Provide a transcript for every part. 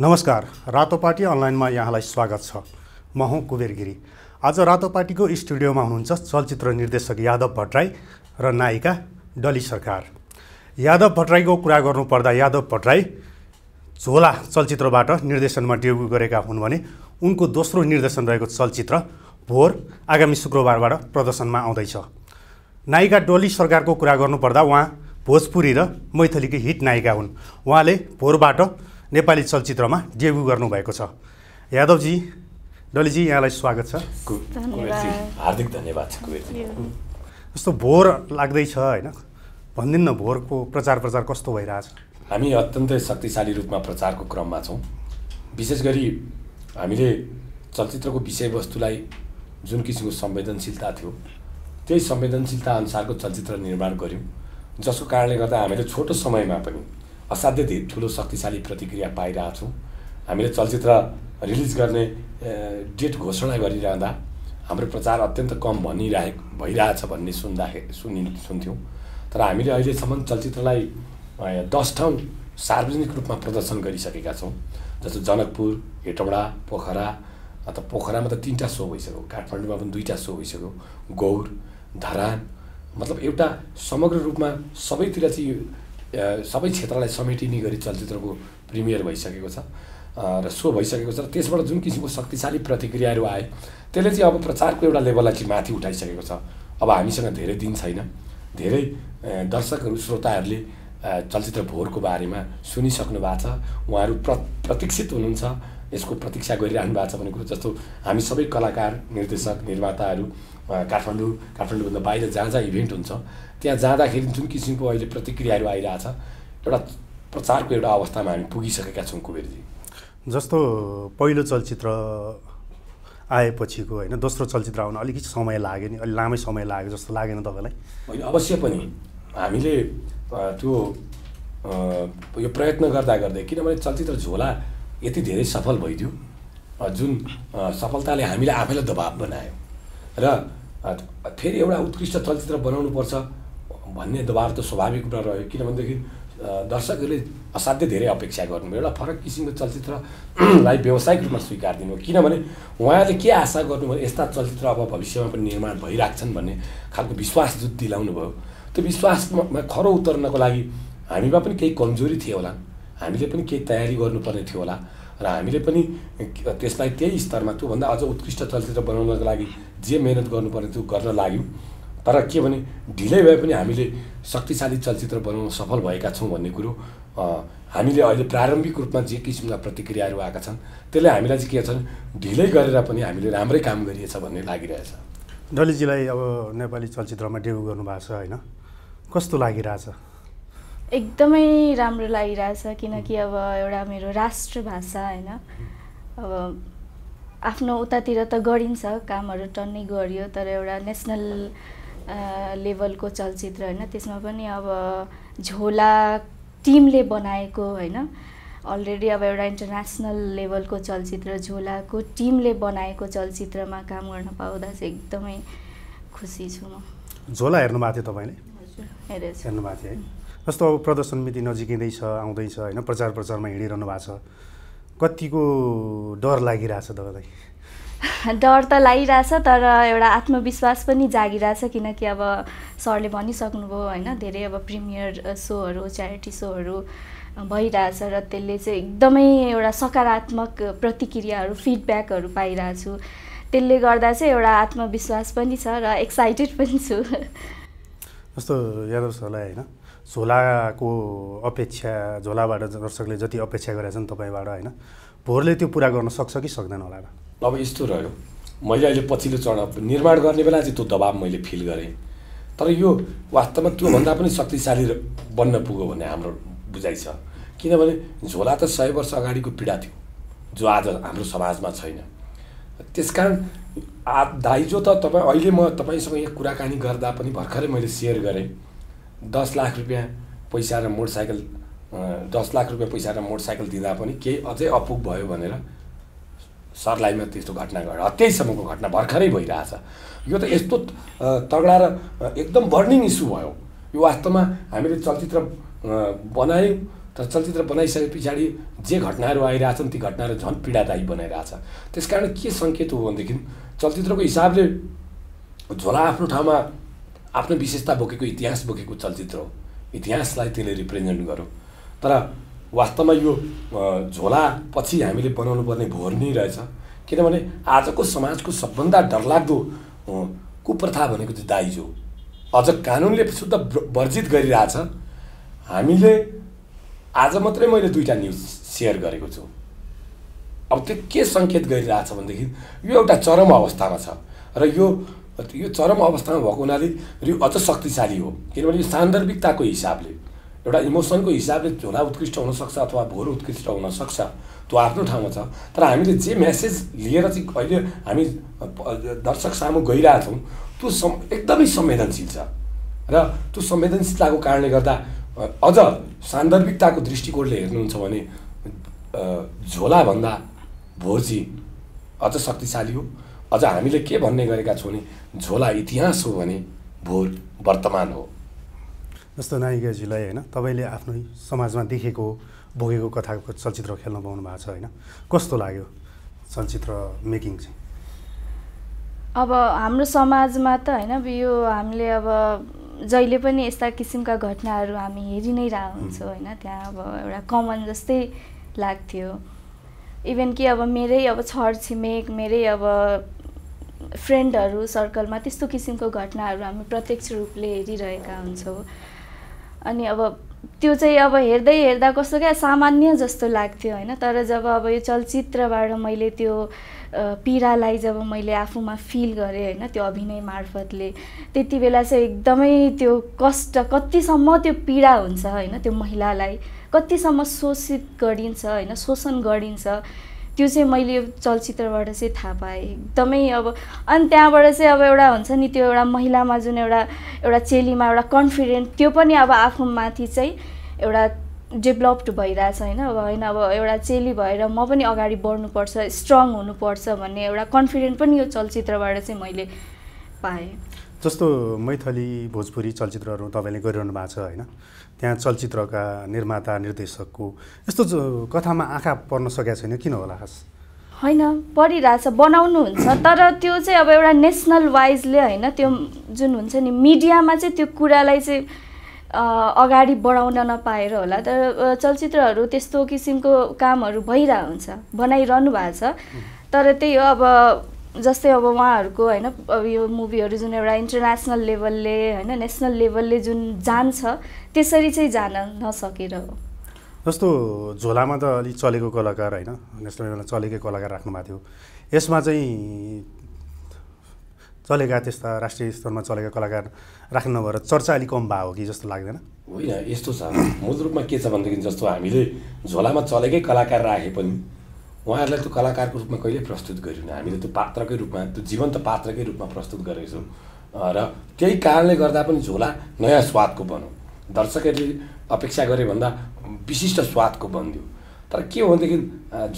नमस्कार रातो पार्टी अनलाइनमा यहाँलाई स्वागत छ। म हुँ कुबेर गिरी आज रातो पार्टीको स्टुडियोमा हुनुहुन्छ चलचित्र निर्देशक यादव भट्टराई र नायिका डली सरकार। यादव भट्टराईको कुरा गर्नुपर्दा यादव भट्टराई झोला चलचित्रबाट निर्देशनमा डेब्यु गरेका हुन् भने उनको दोस्रो निर्देशन रहेको चलचित्र भोर आगामी शुक्रबारबाट प्रदर्शनमा आउँदैछ। नायिका डोली सरकारको कुरा गर्नुपर्दा उहाँ भोजपुरी र मैथलीकी हिट नायिका हुन्। उहाँले भोरबाट नेपाली चलचित्रमा डेब्यु गर्नुभएको छ। यादवजी डलीजी यहाँलाई स्वागत छ। हार्दिक धन्यवाद छ जस्तो भोर लाग्दैछ होइन? भनिदिनु न भोरको प्रचार प्रचार कस्तो भइरहेछ? हामी अत्यन्तै शक्तिशाली रूपमा प्रचारको क्रममा छौँ। विशेष गरी हामीले चलचित्रको विषयवस्तुलाई जुन किसिमको संवेदनशीलता थियो त्यही संवेदनशीलता अनुसारको चलचित्र निर्माण गऱ्यौँ जसको कारणले गर्दा हामीले छोटो समयमा पनि असाध्य धे ठुलो शक्तिशाली प्रतिक्रिया पाइरहेछौँ। हामीले चलचित्र रिलिज गर्ने डेट घोषणा गरिरहँदा हाम्रो प्रचार अत्यन्त कम भनिरहे भइरहेछ भन्ने सुन्दाखेरि सुनि सुन्थ्यौँ। तर हामीले अहिलेसम्म चलचित्रलाई दस ठाउँ सार्वजनिक रूपमा प्रदर्शन गरिसकेका छौँ जस्तो जनकपुर हेटौँडा पोखरा अथवा पोखरामा त तिनवटा सो भइसक्यो काठमाडौँमा पनि दुईवटा सो भइसक्यो गौर धरान मतलब एउटा समग्र रूपमा सबैतिर चाहिँ सबै क्षेत्रलाई समेटिने गरी चलचित्रको प्रिमियर भइसकेको छ र सो भइसकेको छ र त्यसबाट जुन किसिमको शक्तिशाली प्रतिक्रियाहरू आए त्यसले चाहिँ अब प्रचारको एउटा लेभललाई चाहिँ माथि उठाइसकेको छ। अब हामीसँग धेरै दिन छैन। धेरै दर्शकहरू श्रोताहरूले चलचित्र भोरको बारेमा सुनिसक्नु भएको छ। उहाँहरू प्र प्रतीक्षित हुनुहुन्छ। यसको प्रतीक्षा गरिरहनु भएको छ भन्ने कुरो जस्तो हामी सबै कलाकार निर्देशक निर्माताहरू काठमाडौँ काठमाडौँभन्दा बाहिर जहाँ जहाँ इभेन्ट हुन्छ। त्यहाँ जाँदाखेरि जुन किसिमको अहिले प्रतिक्रियाहरू आइरहेछ एउटा प्रचारको एउटा अवस्थामा हामी पुगिसकेका छौँ कुबेरजी। जस्तो पहिलो चलचित्र आएपछिको होइन दोस्रो चलचित्र आउन अलिकति समय लाग्यो नि अलिक लामै समय लाग्यो जस्तो लागेन तपाईँलाई? होइन अवश्य पनि। हामीले त्यो यो प्रयत्न गर्दा गर्दै किनभने चलचित्र झोला यति धेरै सफल भइदियो। जुन सफलताले हामीलाई आफैलाई दबाब बनायो। र फेरि एउटा उत्कृष्ट चलचित्र बनाउनुपर्छ भन्ने दबाब त स्वाभाविक कुरा रह्यो। किनभनेदेखि दर्शकहरूले असाध्य धेरै अपेक्षा गर्नुभयो। एउटा फरक किसिमको चलचित्रलाई व्यावसायिक रूपमा स्वीकार दिनुभयो किनभने उहाँहरूले के आशा गर्नुभयो यस्ता चलचित्र अब भविष्यमा पनि निर्माण भइराख्छन् भन्ने खालको विश्वास जुन दिलाउनु भयो त्यो विश्वासमा खरो उतर्नको लागि हामीमा पनि केही कमजोरी थियो होला। हामीले पनि केही तयारी गर्नुपर्ने थियो होला। र हामीले पनि त्यसलाई त्यही स्तरमा त्योभन्दा अझ उत्कृष्ट चलचित्र बनाउनको लागि जे मेहनत गर्नुपर्ने त्यो गर्न लाग्यौँ। तर के भने ढिलै भए पनि हामीले शक्तिशाली चलचित्र बनाउन सफल भएका छौँ भन्ने कुरो हामीले अहिले प्रारम्भिक रूपमा जे किसिमका प्रतिक्रियाहरू आएका छन् त्यसले हामीलाई चाहिँ के छन् ढिलै गरेर पनि हामीले राम्रै काम गरिएछ भन्ने लागिरहेछ। डलीजीलाई अब नेपाली चलचित्रमा डेब्यु गर्नुभएको छ होइन? कस्तो लागिरहेछ? एकदमै राम्रो लागिरहेछ किनकि अब एउटा मेरो राष्ट्रभाषा होइन। अब आफ्नो उतातिर त गरिन्छ कामहरू टन्नै गरियो तर एउटा नेसनल लेभलको चलचित्र होइन त्यसमा पनि अब झोला टिमले बनाएको होइन। अलरेडी अब एउटा इन्टरनेसनल लेभलको चलचित्र झोलाको टिमले बनाएको चलचित्रमा काम गर्न पाउँदा चाहिँ एकदमै खुसी छु म। झोला हेर्नुभएको थियो तपाईँले? हजुर हेरेछु। हेर्नुभएको थियो है। जस्तो अब प्रदर्शन मिति नजिकिँदैछ आउँदैछ होइन प्रचार प्रचारमा हिँडिरहनु भएको छ कतिको डर लागिरहेछ तपाईँलाई? डर त लागिरहेछ तर एउटा आत्मविश्वास पनि जागिरहेछ किनकि अब सरले भनिसक्नुभयो होइन धेरै अब प्रिमियर सोहरू च्यारिटी सोहरू भइरहेछ र त्यसले चाहिँ एकदमै एउटा सकारात्मक प्रतिक्रियाहरू फिडब्याकहरू पाइरहेछु। त्यसले गर्दा चाहिँ एउटा आत्मविश्वास पनि छ र एक्साइटेड पनि छु। जस्तो यादव सरलाई होइन झोलाको अपेक्षा झोलाबाट दर्शकले जति अपेक्षा गरेका छन् तपाईँबाट होइन? भोरले त्यो पुरा गर्न सक्छ कि सक्दैन होला अब यस्तो रह्यो। मैले अहिले पछिल्लो चरण निर्माण गर्ने बेला चाहिँ त्यो दबाब मैले फिल गरेँ। तर यो वास्तवमा त्योभन्दा पनि शक्तिशाली बन्न पुग्यो भन्ने हाम्रो बुझाइ छ। किनभने झोला त सय वर्ष अगाडिको पीडा थियो जो आज हाम्रो समाजमा छैन। त्यसकारण आ दाइजो त तपाईँ अहिले म तपाईँसँग यहाँ कुराकानी गर्दा पनि भर्खरै मैले सेयर गरेँ। दस लाख रुपियाँ पैसा र मोटरसाइकल दस लाख रुपियाँ पैसा र मोटरसाइकल दिँदा पनि केही अझै अपुग भयो भनेर सरलाईमा त्यस्तो घटना घट्यो हत्याइसम्मको घटना भर्खरै भइरहेछ। यो त यस्तो तगडा र एकदम बर्निङ इस्यु भयो। यो वास्तवमा हामीले चलचित्र बनायौँ तर चलचित्र बनाइसके पछाडि जे घटनाहरू आइरहेछन् ती घटनाहरू झन् पीडादायी बनाइरहेछ। त्यस कारण के सङ्केत हो भनेदेखि चलचित्रको हिसाबले झोला आफ्नो ठाउँमा आफ्नो विशेषता बोकेको इतिहास बोकेको चलचित्र हो। इतिहासलाई त्यसले रिप्रेजेन्ट गर्यो। तर वास्तवमा यो झोला पछि हामीले बनाउनु पर्ने भोर नै रहेछ। किनभने आजको समाजको सबभन्दा डरलाग्दो कुप्रथा भनेको चाहिँ दाइजो अझ कानुनले शुद्ध वर्जित गरिरहेछ। हामीले आज मात्रै मैले दुईवटा न्युज सेयर गरेको छु। अब त्यो के सङ्केत गरिरहेछ भनेदेखि यो एउटा चरम अवस्थामा छ। र यो यो चरम अवस्थामा भएको हुनाले यो अझ शक्तिशाली हो। किनभने यो सान्दर्भिकताको हिसाबले एउटा इमोसनको हिसाबले झोला उत्कृष्ट हुनसक्छ अथवा भोर उत्कृष्ट हुनसक्छ त्यो आफ्नो ठाउँमा छ। तर हामीले जे म्यासेज लिएर चाहिँ अहिले हामी दर्शक सामु गइरहेछौँ त्यो सम् एकदमै संवेदनशील छ। र त्यो संवेदनशीलताको कारणले गर्दा अझ सान्दर्भिकताको दृष्टिकोणले हेर्नुहुन्छ भने झोलाभन्दा भोर्जी अझ शक्तिशाली हो। अझ हामीले के भन्ने गरेका छौँ भने झोला इतिहास हो भने भोर वर्तमान हो। जस्तो नायिकाजीलाई होइन तपाईँले आफ्नो समाजमा देखेको भोगेको कथाको चलचित्र खेल्न पाउनु भएको छ होइन कस्तो लाग्यो चलचित्र मेकिङ चाहिँ? अब हाम्रो समाजमा त होइन यो हामीले अब जहिले पनि यस्ता किसिमका घटनाहरू हामी हेरि नै रह हुन्छौँ होइन त्यहाँ अब एउटा कमन जस्तै लाग्थ्यो। इभन कि अब मेरै अब छर छिमेक मेरै अब फ्रेन्डहरू सर्कलमा त्यस्तो किसिमको घटनाहरू हामी प्रत्यक्ष रूपले हेरिरहेका हुन्छौँ। अनि अब त्यो चाहिँ अब हेर्दै हेर्दा कस्तो क्या सामान्य जस्तो लाग्थ्यो होइन। तर जब अब यो चलचित्रबाट मैले त्यो पीडालाई जब मैले आफूमा फिल गरेँ होइन त्यो अभिनय मार्फतले त्यति बेला चाहिँ एकदमै त्यो कष्ट कतिसम्म त्यो पीडा हुन्छ होइन त्यो महिलालाई कतिसम्म शोषित गरिन्छ होइन शोषण गरिन्छ। त्यो चाहिँ मैले चलचित्रबाट चाहिँ थाहा पाएँ। एकदमै अब अनि त्यहाँबाट चाहिँ अब एउटा हुन्छ नि त्यो एउटा महिलामा जुन एउटा एउटा चेलीमा एउटा कन्फिडेन्ट त्यो पनि अब आफूमाथि चाहिँ एउटा डेभलप्ड भइरहेछ होइन। अब होइन अब एउटा चेली भएर म पनि अगाडि बढ्नुपर्छ स्ट्रङ हुनुपर्छ भन्ने एउटा कन्फिडेन्ट पनि यो चलचित्रबाट चाहिँ मैले पाएँ। जस्तो मैथली भोजपुरी चलचित्रहरू तपाईँले गरिरहनु भएको छ होइन त्यहाँ चलचित्रका निर्माता निर्देशकको यस्तो कथामा आँखा पर्न सकेको छैन किन होला खास? होइन परिरहेछ बनाउनुहुन्छ तर त्यो चाहिँ अब एउटा नेसनल वाइजले होइन त्यो जुन हुन्छ नि मिडियामा चाहिँ त्यो कुरालाई चाहिँ अगाडि बढाउन नपाएर होला। तर चलचित्रहरू त्यस्तो किसिमको कामहरू भइरहेको हुन्छ बनाइरहनु भएको छ। तर त्यही हो अब जस्तै अब उहाँहरूको होइन अब यो मुभीहरू जुन एउटा इन्टरनेसनल लेभलले होइन नेसनल लेभलले जुन जान्छ त्यसरी चाहिँ जान नसकेर हो। जस्तो झोलामा त अलिक चलेको कलाकार होइन नेसनल लेभलमा चलेकै कलाकार राख्नुभएको थियो। यसमा चाहिँ चलेका त्यस्ता राष्ट्रिय स्तरमा चलेका कलाकार राख्नु नभएर चर्चा अलिक कम भएको हो कि जस्तो लाग्दैन? होइन यस्तो छ। मूल रूपमा के छ भनेदेखि जस्तो हामीले झोलामा चलेकै कलाकार राखे पनि उहाँहरूलाई त्यो कलाकारको रूपमा कहिले प्रस्तुत गरिएन हामीले त्यो पात्रकै रूपमा त्यो जीवन्त पात्रकै रूपमा प्रस्तुत गरेको छौँ र त्यही कारणले गर्दा पनि झोला नयाँ स्वादको बन्यो। दर्शकहरूले अपेक्षा गरे भन्दा विशिष्ट स्वादको बनिदियो तर के हो भनेदेखि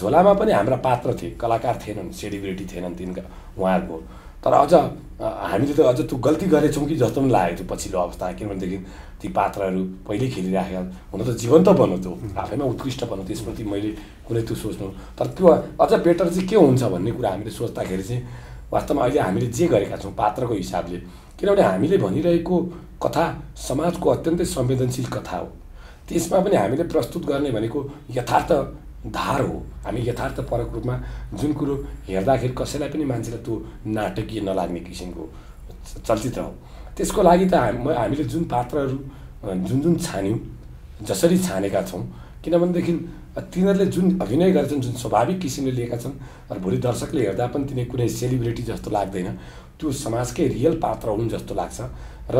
झोलामा पनि हाम्रा पात्र थिए कलाकार थिएनन् सेलिब्रिटी थिएनन् तिनका उहाँहरूको। तर अझ हामीले त अझ त्यो गल्ती गरेछौँ कि जस्तो पनि लागेको थियो पछिल्लो अवस्था किनभनेदेखि ती पात्रहरू पहिल्यै खेलिराखेका हुन त जीवन्त बन्नु त्यो आफैमा उत्कृष्ट बन्नु त्यसप्रति मैले कुनै त्यो सोच्नु। तर त्यो अझ बेटर चाहिँ के हुन्छ भन्ने कुरा हामीले सोच्दाखेरि चाहिँ वास्तवमा अहिले हामीले जे गरेका छौँ पात्रको हिसाबले किनभने हामीले भनिरहेको कथा समाजको अत्यन्तै संवेदनशील कथा हो। त्यसमा पनि हामीले प्रस्तुत गर्ने भनेको यथार्थ धार। हो हामी यथार्थपरक रूपमा जुन कुरो हेर्दाखेरि कसैलाई पनि मान्छेलाई त्यो नाटकीय नलाग्ने किसिमको चलचित्र हो। त्यसको लागि त हामीले जुन पात्रहरू जुन जुन छान्यौँ जसरी छानेका छौँ किनभनेदेखि तिनीहरूले जुन अभिनय गरेछन् जुन स्वाभाविक किसिमले लिएका छन् र भोलि दर्शकले हेर्दा पनि तिनी कुनै सेलिब्रिटी जस्तो लाग्दैन त्यो समाजकै रियल पात्र हुन् जस्तो लाग्छ। र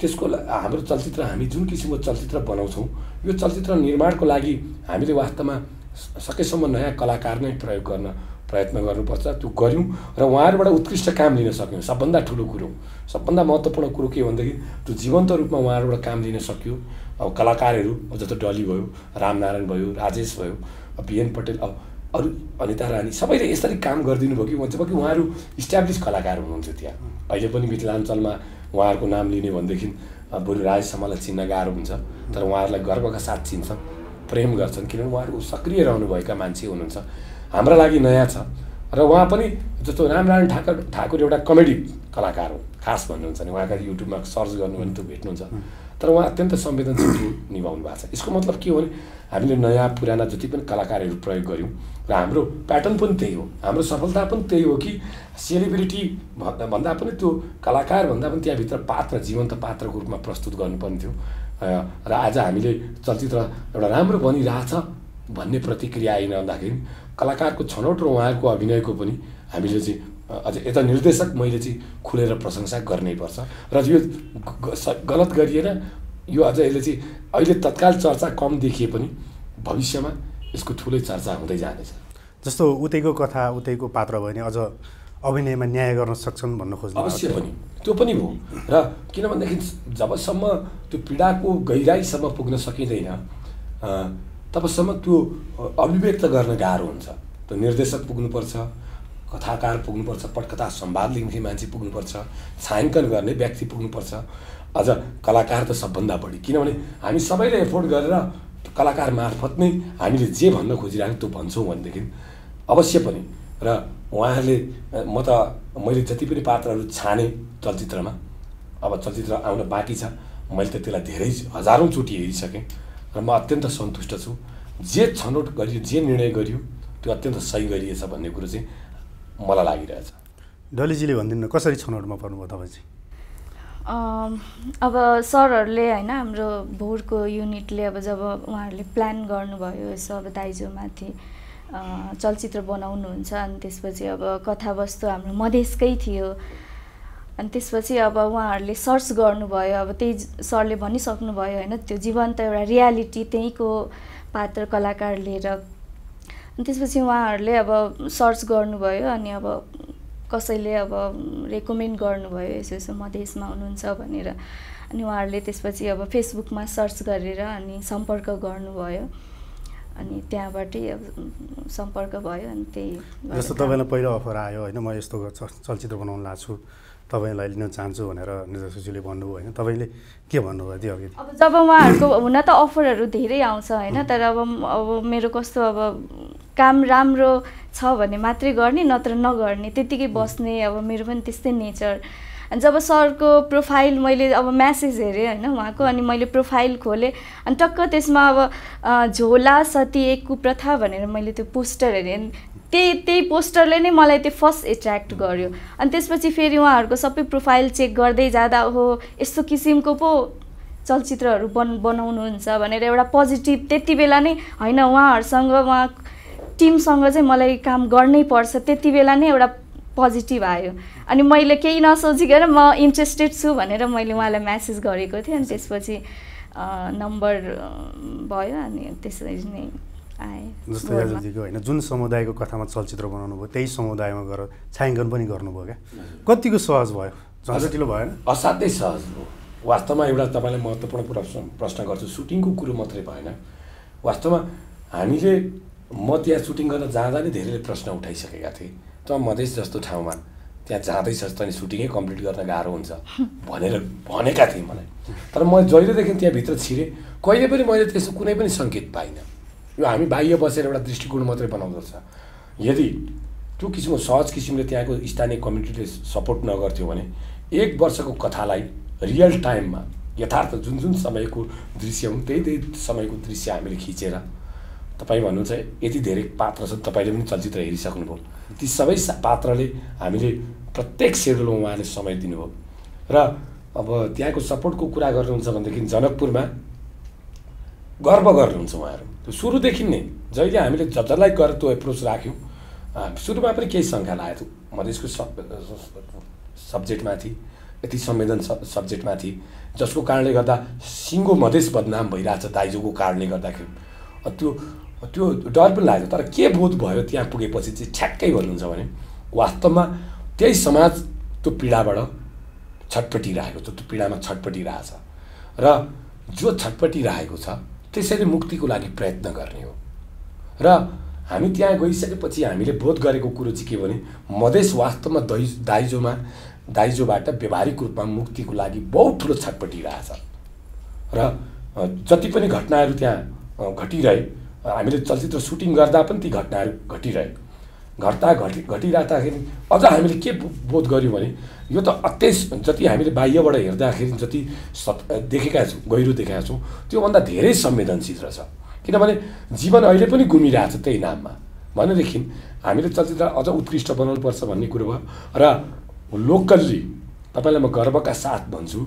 त्यसको हाम्रो चलचित्र हामी जुन किसिमको चलचित्र बनाउँछौँ यो चलचित्र निर्माणको लागि हामीले वास्तवमा सकेसम्म नयाँ कलाकार नै प्रयोग गर्न प्रयत्न गर्नुपर्छ। त्यो गऱ्यौँ र उहाँहरूबाट उत्कृष्ट काम लिन सक्यौँ। सबभन्दा ठुलो कुरो सबभन्दा महत्त्वपूर्ण कुरो के भनेदेखि त्यो जीवन्त रूपमा उहाँहरूबाट काम लिन सक्यो। अब कलाकारहरू जस्तो डली भयो रामनारायण भयो राजेश भयो बिएन पटेल अब अरू अनिता रानी सबैले यसरी काम गरिदिनु भयो कि जब कि उहाँहरू इस्ट्याब्लिस कलाकार हुनुहुन्थ्यो त्यहाँ। अहिले पनि मिथिलाञ्चलमा उहाँहरूको नाम लिने भनेदेखि बरु राजेश समालाई चिन्न गाह्रो हुन्छ तर उहाँहरूलाई गर्वका साथ चिन्छन् प्रेम गर्छन्। किनभने उहाँहरू सक्रिय रहनुभएका मान्छे हुनुहुन्छ। हाम्रा लागि नयाँ छ। र उहाँ पनि जस्तो रामनारायण ठाकुर ठाकुर एउटा कमेडी कलाकार हो खास भन्नुहुन्छ भने उहाँका युट्युबमा सर्च गर्नु भने त्यो भेट्नुहुन्छ। तर उहाँ अत्यन्त संवेदनशील निभाउनु भएको छ। यसको मतलब के हो भने हामीले नयाँ पुराना जति पनि कलाकारहरू प्रयोग गऱ्यौँ र हाम्रो प्याटर्न पनि त्यही हो। हाम्रो सफलता पनि त्यही हो कि सेलिब्रिटी भन्दा भन्दा पनि त्यो कलाकार भन्दा पनि त्यहाँभित्र पात्र जीवन्त पात्रको रूपमा प्रस्तुत गर्नुपर्ने थियो। र आज हामीले चलचित्र एउटा राम्रो बनिरहेछ भन्ने प्रतिक्रिया आइन भन्दाखेरि कलाकारको छनौट र उहाँहरूको अभिनयको पनि हामीले चाहिँ अझ यता निर्देशक मैले चाहिँ खुलेर प्रशंसा गर्नैपर्छ र यो गलत गरिएर यो अझ यसले चाहिँ अहिले तत्काल चर्चा कम देखिए पनि भविष्यमा यसको ठुलै चर्चा हुँदै जानेछ। जस्तो उतैको कथा उतैको पात्र भयो भने अझ अभिनयमा न्याय गर्न सक्छन् भन्न खोज्नु अवश्य पनि। त्यो पनि हो। र किनभनेदेखि जबसम्म त्यो पीडाको गहिराइसम्म पुग्न सकिँदैन तबसम्म त्यो अभिव्यक्त गर्न गाह्रो हुन्छ। त्यो निर्देशक पुग्नुपर्छ कथाकार पुग्नुपर्छ पटकथा संवाद लिने मान्छे पुग्नुपर्छ छायाङ्कन गर्ने व्यक्ति पुग्नुपर्छ। अझ कलाकार त सबभन्दा बढी। किनभने हामी सबैले एफोर्ड गरेर कलाकार मार्फत नै हामीले जे भन्न खोजिरहेको त्यो भन्छौँ भनेदेखि अवश्य पनि। र उहाँहरूले म त मैले जति पनि पात्रहरू छाने चलचित्रमा अब चलचित्र आउन बाँकी छ मैले त त्यसलाई धेरै हजारौँचोटि हेरिसकेँ र म अत्यन्त सन्तुष्ट छु। जे छनौट गरियो जे निर्णय गरियो त्यो अत्यन्त सही गरिएछ भन्ने कुरो चाहिँ मलाई लागिरहेछ। डलीजीले भनिदिनु कसरी छनौटमा पर्नुभयो तपाईँ चाहिँ अब सरहरूले होइन हाम्रो भोरको युनिटले अब जब उहाँहरूले प्लान गर्नुभयो यसो अब दाइजोमाथि चलचित्र बनाउनुहुन्छ अनि त्यसपछि अब कथावस्तु हाम्रो मधेसकै थियो। अनि त्यसपछि अब उहाँहरूले सर्च गर्नुभयो अब त्यही सरले भनिसक्नुभयो होइन त्यो जीवन्त एउटा रियालिटी त्यहीँको पात्र कलाकार लिएर। अनि त्यसपछि उहाँहरूले अब सर्च गर्नुभयो अनि अब कसैले अब रेकमेन्ड गर्नुभयो यसो यसो मधेसमा हुनुहुन्छ भनेर। अनि उहाँहरूले त्यसपछि अब फेसबुकमा सर्च गरेर अनि सम्पर्क गर्नुभयो। अनि त्यहाँबाटै अब सम्पर्क भयो अनि त्यही जस्तो तपाईँलाई पहिलो अफर आयो होइन म यस्तो चलचित्र बनाउन लाग्छु तपाईँलाई लिन चाहन्छु भनेर निर्देशकजीले भन्नुभयो होइन तपाईँले के भन्नुभयो त्यो अघि? अब जब उहाँहरूको हुन त अफरहरू धेरै आउँछ होइन तर अब अब मेरो कस्तो अब काम राम्रो छ भने मात्रै गर्ने नत्र नगर्ने त्यत्तिकै बस्ने अब मेरो पनि त्यस्तै नेचर। अनि जब सरको प्रोफाइल मैले अब म्यासेज हेरेँ होइन उहाँको अनि मैले प्रोफाइल खोलेँ अनि टक्क त्यसमा अब झोला सती एक कुप्रथा भनेर मैले त्यो पोस्टर हेरेँ। त्यही त्यही पोस्टरले नै मलाई त्यो फर्स्ट एट्र्याक्ट गर्यो। अनि त्यसपछि फेरि उहाँहरूको सबै प्रोफाइल चेक गर्दै जाँदा हो यस्तो किसिमको पो चलचित्रहरू बन बनाउनुहुन्छ भनेर एउटा पोजिटिभ त्यति बेला नै होइन उहाँहरूसँग उहाँ टिमसँग चाहिँ मलाई काम गर्नै पर्छ त्यति बेला नै एउटा पोजिटिभ आयो। अनि मैले केही नसोचिकन म इन्ट्रेस्टेड छु भनेर मैले उहाँलाई म्यासेज गरेको थिएँ अनि त्यसपछि नम्बर भयो अनि त्यसरी नै आएँ। जस्तो यादवजीको होइन जुन समुदायको कथामा चलचित्र बनाउनु भयो त्यही समुदायमा गएर छायाङ्कन पनि गर्नुभयो क्या। कतिको सहज भयो? झन्झटिलो भएन असाध्यै सहज हो। वास्तवमा एउटा तपाईँलाई महत्त्वपूर्ण कुरा प्रश्न गर्छु सुटिङको कुरो मात्रै भएन। वास्तवमा हामीले म त्यहाँ सुटिङ गर्न जाँदा नै धेरैले प्रश्न उठाइसकेका थिएँ। त मधेस जस्तो ठाउँमा त्यहाँ जाँदैछस् तैँले सुटिङै कम्प्लिट गर्न गाह्रो हुन्छ। भनेर भनेका थिएँ मलाई। तर म जहिलेदेखि त्यहाँभित्र छिरेँ कहिले पनि मैले त्यस्तो कुनै पनि सङ्केत पाइनँ। यो हामी बाह्य बसेर एउटा दृष्टिकोण मात्रै बनाउँदछ यदि त्यो किसिमको सहज किसिमले त्यहाँको स्थानीय कम्युनिटीले सपोर्ट नगर्थ्यो भने एक वर्षको कथालाई रियल टाइममा यथार्थ जुन जुन समयको दृश्य हुन् त्यही त्यही समयको दृश्य हामीले खिचेर तपाईँ भन्नुहुन्छ यति धेरै पात्र छन् तपाईँले पनि चलचित्र हेरिसक्नुभयो ती सबै पात्रले हामीले प्रत्येक सेड्युलमा उहाँले समय दिनुभयो। र अब त्यहाँको सपोर्टको कुरा गर्नुहुन्छ भनेदेखि जनकपुरमा गर्व गर्नुहुन्छ उहाँहरू। त्यो सुरुदेखि नै जहिले हामीले जसलाई गरेर त्यो एप्रोच राख्यौँ सुरुमा पनि केही सङ्ख्या लागेको थियो। मधेसको सब सब्जेक्टमाथि यति संवेदन सब्जेक्टमाथि जसको कारणले गर्दा सिङ्गो मधेस बदनाम भइरहेछ दाइजोको कारणले गर्दाखेरि। त्यो त्यो डर पनि लाग्यो। तर के बोध भयो त्यहाँ पुगेपछि चाहिँ ठ्याक्कै भन्नुहुन्छ भने वास्तवमा त्यही समाज त्यो पीडाबाट छटपटिरहेको छ त्यो पीडामा छटपटिरहेछ। र जो छटपटिरहेको छ त्यसरी मुक्तिको लागि प्रयत्न गर्ने हो। र हामी त्यहाँ गइसकेपछि हामीले बोध गरेको कुरो चाहिँ के भने मधेस वास्तवमा दै दाइजोमा दाइजोबाट व्यवहारिक रूपमा मुक्तिको लागि बहुत ठुलो छटपटिरहेछ। र जति पनि घटनाहरू त्यहाँ घटिरहे हामीले चलचित्र सुटिङ गर्दा पनि ती घटनाहरू घटिरहे। घट्दा घटि घटिराख्दाखेरि अझ हामीले के बोध गऱ्यौँ भने यो त अत्यस जति हामीले बाह्यबाट हेर्दाखेरि जति सत् देखेका छौँ गहिरो देखेका छौँ त्योभन्दा धेरै संवेदनशील रहेछ। किनभने जीवन अहिले पनि घुमिरहेको छ त्यही नाममा। भनेदेखि हामीले चलचित्र अझ उत्कृष्ट बनाउनुपर्छ भन्ने कुरो भयो। र लोकल्ली तपाईँलाई म गर्वका साथ भन्छु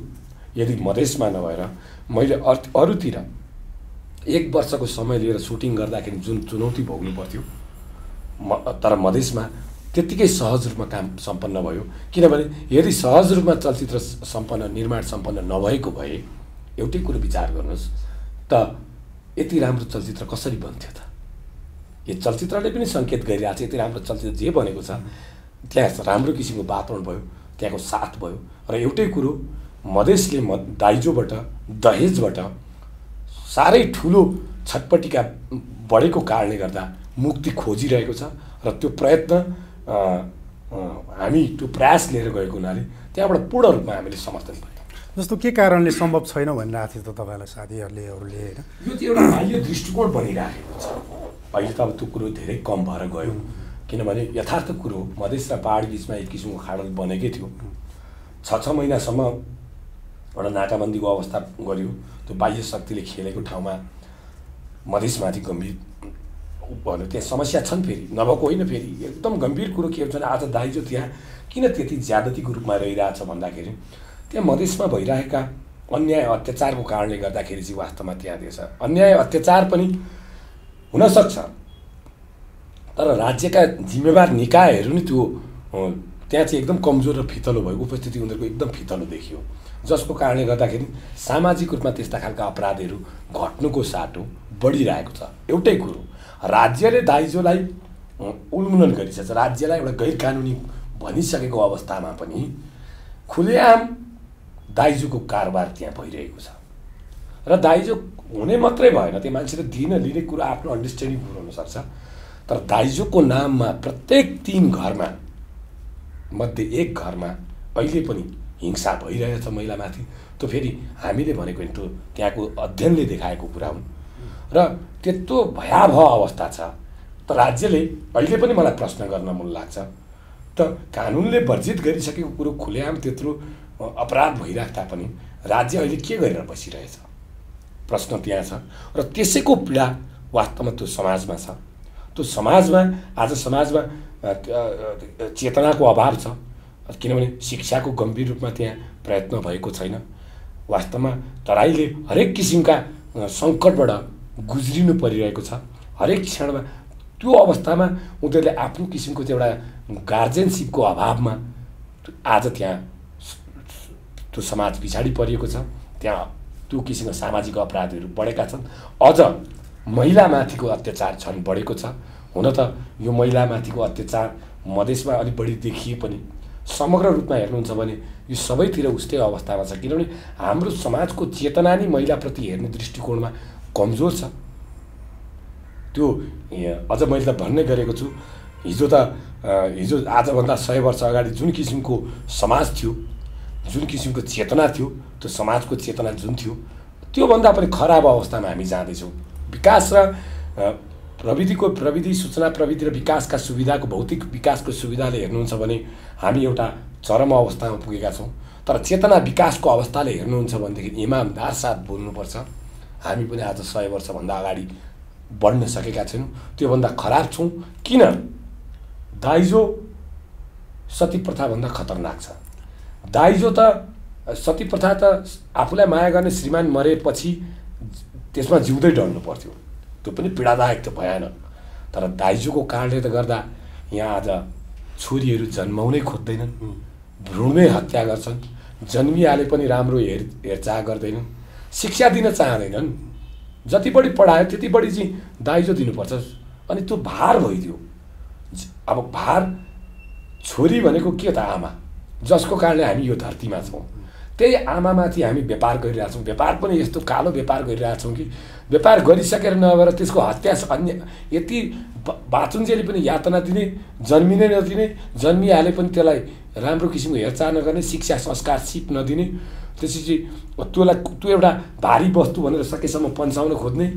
यदि मधेसमा नभएर मैले अरूतिर एक वर्षको समय लिएर सुटिङ गर्दाखेरि जुन चुनौती भोग्नु पर्थ्यो म तर मधेसमा त्यत्तिकै सहज रूपमा काम सम्पन्न भयो। किनभने यदि सहज रूपमा चलचित्र सम्पन्न निर्माण सम्पन्न नभएको भए एउटै कुरो विचार गर्नुहोस् त यति राम्रो चलचित्र कसरी बन्थ्यो त? यो चलचित्रले पनि सङ्केत गरिरहेको छ यति राम्रो चलचित्र जे बनेको छ त्यहाँ राम्रो किसिमको वातावरण भयो त्यहाँको साथ भयो र एउटै कुरो मधेसले म दाइजोबाट दहेजबाट साह्रै ठुलो छटपट्टिका बढेको कारणले गर्दा मुक्ति खोजिरहेको छ र त्यो प्रयत्न हामी त्यो प्रयास लिएर गएको हुनाले त्यहाँबाट पूर्ण रूपमा हामीले समर्थन पायौँ। जस्तो के कारणले सम्भव छैन भनिरहेको थियो त तपाईँलाई साथीहरूले अरूले होइन? यो चाहिँ एउटा बाह्य दृष्टिकोण बनिराखेको छ। अहिले त अब त्यो कुरो धेरै कम भएर गयो। किनभने यथार्थ कुरो मधेस र पाहाड बिचमा एक किसिमको खाडल बनेकै थियो। छ छ महिनासम्म एउटा नाकाबन्दीको अवस्था गऱ्यो त्यो बाह्य शक्तिले खेलेको ठाउँमा मधेसमाथि गम्भीर भन्यो त्यहाँ समस्या छन् फेरि नभएको होइन फेरि। एकदम गम्भीर कुरो के हुन्छ भने आज दाइजो त्यहाँ किन त्यति ज्यादतीको रूपमा रहिरहेछ भन्दाखेरि त्यहाँ मधेसमा भइरहेका अन्याय अत्याचारको कारणले गर्दाखेरि चाहिँ वास्तवमा त्यहाँ देश अन्याय अत्याचार पनि हुनसक्छ। तर राज्यका जिम्मेवार निकायहरू नि त्यो त्यहाँ चाहिँ एकदम कमजोर र फितलो भयो उपस्थिति उनीहरूको एकदम फितलो देखियो। जसको कारणले गर्दाखेरि सामाजिक रूपमा त्यस्ता खालका अपराधहरू घट्नुको साटो बढिरहेको छ। एउटै कुरो राज्यले दाइजोलाई उन्मूलन गरिसकेछ राज्यलाई एउटा गैर कानुनी भनिसकेको अवस्थामा पनि खुलेआम दाइजोको कारोबार त्यहाँ भइरहेको छ। र दाइजो हुने मात्रै भएन त्यो मान्छेले दिन लिने कुरो आफ्नो अन्डरस्ट्यान्डिङ कुरो हुनसक्छ। तर दाइजोको नाममा प्रत्येक तिन घरमा मध्ये एक घरमा अहिले पनि हिंसा भइरहेछ महिलामाथि। त्यो फेरि हामीले भनेको त्यो त्यहाँको अध्ययनले देखाएको कुरा हुन्। र त्यत्रो भयावह अवस्था छ। त राज्यले अहिले पनि मलाई प्रश्न गर्न मन लाग्छ। त कानुनले वर्जित गरिसकेको कुरो खुलेआम त्यत्रो अपराध भइराख्दा पनि राज्य अहिले के गरेर बसिरहेछ? प्रश्न त्यहाँ छ। र त्यसैको पीडा वास्तवमा त्यो समाजमा छ। त्यो समाजमा आज समाजमा चेतनाको अभाव छ। किनभने शिक्षाको गम्भीर रूपमा त्यहाँ प्रयत्न भएको छैन। वास्तवमा तराईले हरेक किसिमका सङ्कटबाट गुज्रिनु परिरहेको छ। हरेक क्षणमा त्यो अवस्थामा उनीहरूले आफ्नो किसिमको चाहिँ एउटा गार्जेनसिपको अभावमा आज त्यहाँ त्यो समाज पछाडि परिएको छ। त्यहाँ त्यो किसिमका सामाजिक अपराधहरू बढेका छन्। अझ महिलामाथिको अत्याचार छन् बढेको छ। हुन त यो महिलामाथिको अत्याचार मधेसमा अलिक बढी देखिए पनि समग्र रूपमा हेर्नुहुन्छ भने यो सबैतिर उस्तै अवस्थामा छ किनभने हाम्रो समाजको चेतना नै महिलाप्रति हेर्ने दृष्टिकोणमा कमजोर छ। त्यो अझ मैले त भन्ने गरेको छु हिजो त हिजो आजभन्दा सय वर्ष अगाडि जुन किसिमको समाज थियो जुन किसिमको चेतना थियो त्यो समाजको चेतना जुन थियो त्योभन्दा पनि खराब अवस्थामा हामी जाँदैछौँ। विकास र प्रविधिको प्रविधि सूचना प्रविधि र विकासका सुविधाको भौतिक विकासको सुविधाले हेर्नुहुन्छ भने हामी एउटा चरम अवस्थामा पुगेका छौँ। तर चेतना विकासको अवस्थाले हेर्नुहुन्छ भनेदेखि इमान्दार साथ बोल्नुपर्छ। हामी पनि आज सय वर्षभन्दा अगाडि बढ्न सकेका छैनौँ। त्योभन्दा खराब छौँ किन? दाइजो सती प्रथाभन्दा खतरनाक छ। दाइजो त सती प्रथा त आफूलाई माया गर्ने श्रीमान मरेपछि त्यसमा जिउँदै डल्नु पर्थ्यो। त्यो पनि पीडादायक त भएन। तर दाइजोको कारणले त गर्दा यहाँ आज छोरीहरू जन्माउनै खोज्दैनन् भ्रूणमै हत्या गर्छन् जन्मिहाले पनि राम्रो हेर हेरचाह गर्दैनन् शिक्षा दिन चाहँदैनन्। जति बढी पढायो त्यति बढी चाहिँ दाइजो दिनुपर्छ। अनि त्यो भार भइदियो। अब भार छोरी भनेको के त आमा? जसको कारणले हामी यो धरतीमा छौँ। त्यही आमामाथि हामी व्यापार गरिरहेछौँ। व्यापार पनि यस्तो कालो व्यापार गरिरहेछौँ कि व्यापार गरिसकेर नभएर त्यसको हत्या अन्य यति बाचुन्जेली पनि यातना दिने जन्मिनै नदिने जन्मिहाले पनि त्यसलाई राम्रो किसिमको हेरचाह नगर्ने शिक्षा संस्कार सिप नदिने त्यसपछि त्योलाई त्यो एउटा भारी वस्तु भनेर सकेसम्म पन्साउन खोज्ने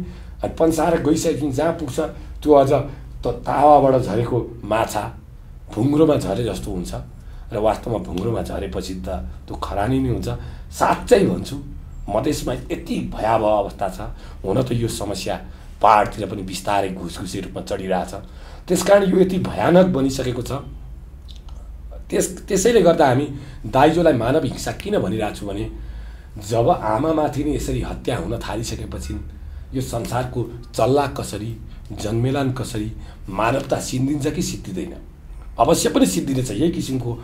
अनि पन्साएर गइसकेपछि जहाँ पुग्छ त्यो अझ त तावाबाट झरेको माछा भुङ्ग्रोमा झरे जस्तो हुन्छ। र वास्तवमा भुङ्ग्रोमा झरेपछि त त्यो खरानी नै हुन्छ। साँच्चै भन्छु मधेसमा यति भयावह अवस्था छ हुन त यो समस्या पाहाडतिर पनि बिस्तारै घुसघुसे रूपमा चढिरहेछ। त्यस कारण यो यति भयानक बनिसकेको छ। त्यस त्यसैले गर्दा हामी दाइजोलाई मानव हिंसा किन भनिरहेको छु भने जब आमामाथि नै यसरी हत्या हुन थालिसकेपछि यो संसारको चल्ला कसरी जन्मेलान कसरी मानवता सिद्धिन्छ कि सिद्धिँदैन अवश्य पनि सिद्धिनेछ यही किसिमको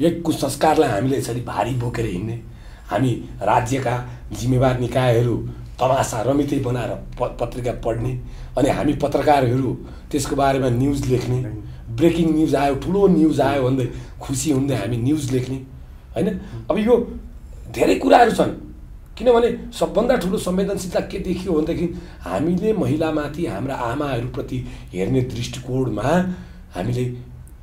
यही कुसंस्कारलाई हामीले यसरी भारी बोकेर हिँड्ने। हामी राज्यका जिम्मेवार निकायहरू तमासा रमितै बनाएर प पत्रिका पढ्ने अनि हामी पत्रकारहरू त्यसको बारेमा न्युज लेख्ने। ब्रेकिङ न्युज आयो ठुलो न्युज आयो भन्दै खुसी हुँदै हामी न्युज लेख्ने होइन? अब यो धेरै कुराहरू छन् किनभने सबभन्दा ठुलो संवेदनशीलता के देखियो भनेदेखि हामीले महिलामाथि हाम्रा आमाहरूप्रति हेर्ने दृष्टिकोणमा हामीले